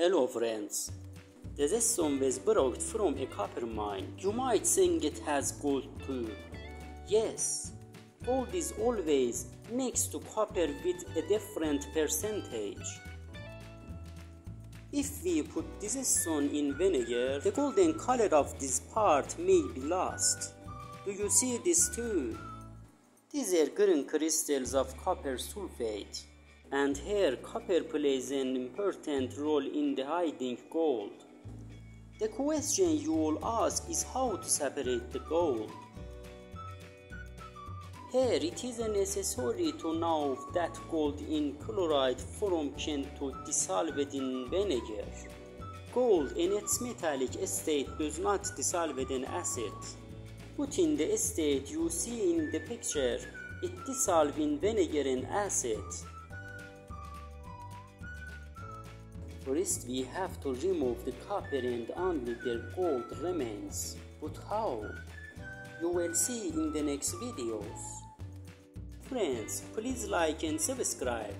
Hello friends. The lesson was brought from a copper mine. You might think it has gold too. Yes, gold is always next to copper with a different percentage. If we put this stone in vinegar, the golden color of this part may be lost. Do you see this too? These are green crystals of copper sulfate and here copper plays an important role in the hiding gold. The question you will ask is how to separate the gold. Here it is necessary to know that gold in chloride form can to dissolved in vinegar. Gold in its metallic state does not dissolve in acid. But in the state you see in the picture, it dissolves in vinegar and acid. First we have to remove the copper and only the gold remains. But how? You will see in the next videos. Friends, please like and subscribe.